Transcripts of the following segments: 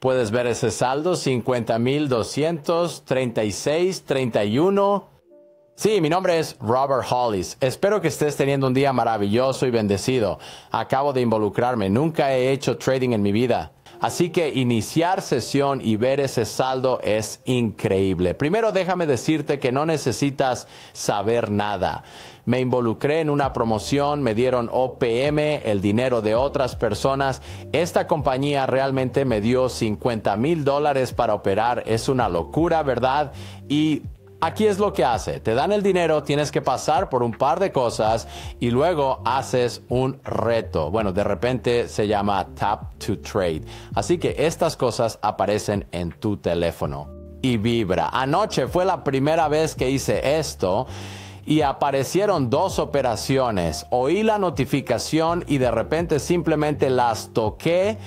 Puedes ver ese saldo, 50.236, 31. Sí, mi nombre es Robert Hollis. Espero que estés teniendo un día maravilloso y bendecido. Acabo de involucrarme. Nunca he hecho trading en mi vida. Así que iniciar sesión y ver ese saldo es increíble. Primero déjame decirte que no necesitas saber nada. Me involucré en una promoción, me dieron OPM, el dinero de otras personas. Esta compañía realmente me dio 50 mil dólares para operar. Es una locura, ¿verdad? Y Aquí es lo que hace. Te dan el dinero, tienes que pasar por un par de cosas y luego haces un reto. Bueno, de repente se llama Tap to Trade. Así que estas cosas aparecen en tu teléfono y vibra. Anoche fue la primera vez que hice esto y aparecieron dos operaciones. Oí la notificación y de repente simplemente las toqué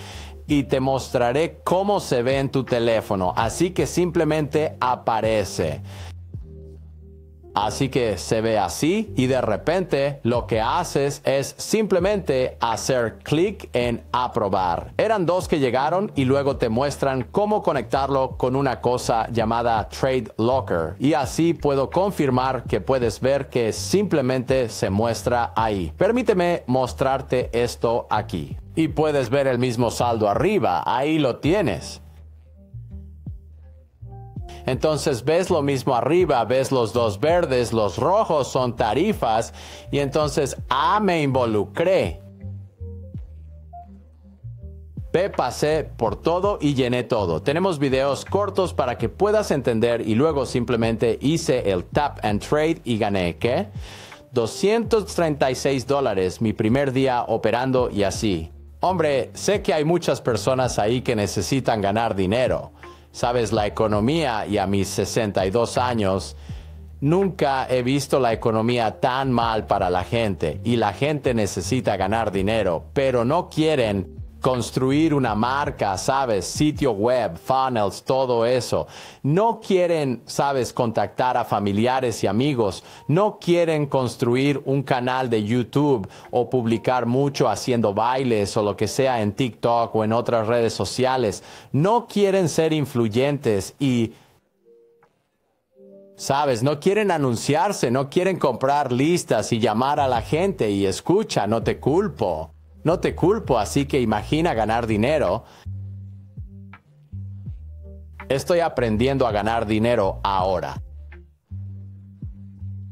y te mostraré cómo se ve en tu teléfono. Así que simplemente aparece. Así que se ve así y de repente lo que haces es simplemente hacer clic en aprobar. Eran dos que llegaron y luego te muestran cómo conectarlo con una cosa llamada Trade Locker. Y así puedo confirmar que puedes ver que simplemente se muestra ahí. Permíteme mostrarte esto aquí. Y puedes ver el mismo saldo arriba. Ahí lo tienes. Entonces ves lo mismo arriba, ves los dos verdes, los rojos son tarifas y entonces A me involucré. B pasé por todo y llené todo. Tenemos videos cortos para que puedas entender y luego simplemente hice el tap and trade y gané, ¿qué? 236 dólares mi primer día operando y así. Hombre, sé que hay muchas personas ahí que necesitan ganar dinero. Sabes, la economía y a mis 62 años, nunca he visto la economía tan mal para la gente. Y la gente necesita ganar dinero, pero no quieren construir una marca, sabes, sitio web, funnels, todo eso. No quieren, sabes, contactar a familiares y amigos. No quieren construir un canal de YouTube o publicar mucho haciendo bailes o lo que sea en TikTok o en otras redes sociales. No quieren ser influyentes y Sabes, no quieren anunciarse, no quieren comprar listas y llamar a la gente y escucha, no te culpo. No te culpo, así que imagina ganar dinero. Estoy aprendiendo a ganar dinero ahora.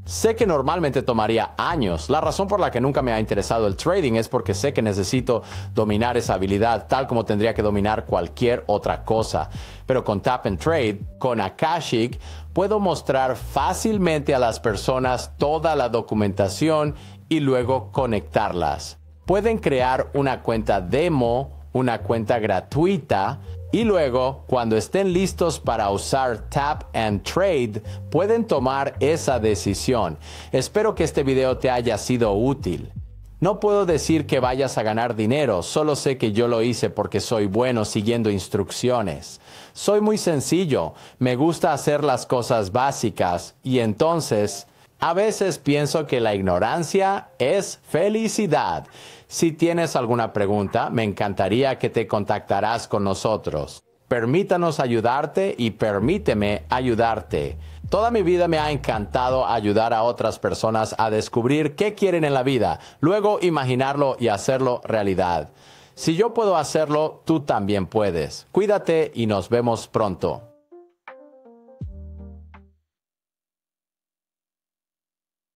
Sé que normalmente tomaría años. La razón por la que nunca me ha interesado el trading es porque sé que necesito dominar esa habilidad tal como tendría que dominar cualquier otra cosa. Pero con Tap and Trade, con Akashic, puedo mostrar fácilmente a las personas toda la documentación y luego conectarlas pueden crear una cuenta demo, una cuenta gratuita y luego, cuando estén listos para usar Tap and Trade, pueden tomar esa decisión. Espero que este video te haya sido útil. No puedo decir que vayas a ganar dinero, solo sé que yo lo hice porque soy bueno siguiendo instrucciones. Soy muy sencillo, me gusta hacer las cosas básicas y entonces a veces pienso que la ignorancia es felicidad. Si tienes alguna pregunta, me encantaría que te contactarás con nosotros. Permítanos ayudarte y permíteme ayudarte. Toda mi vida me ha encantado ayudar a otras personas a descubrir qué quieren en la vida, luego imaginarlo y hacerlo realidad. Si yo puedo hacerlo, tú también puedes. Cuídate y nos vemos pronto.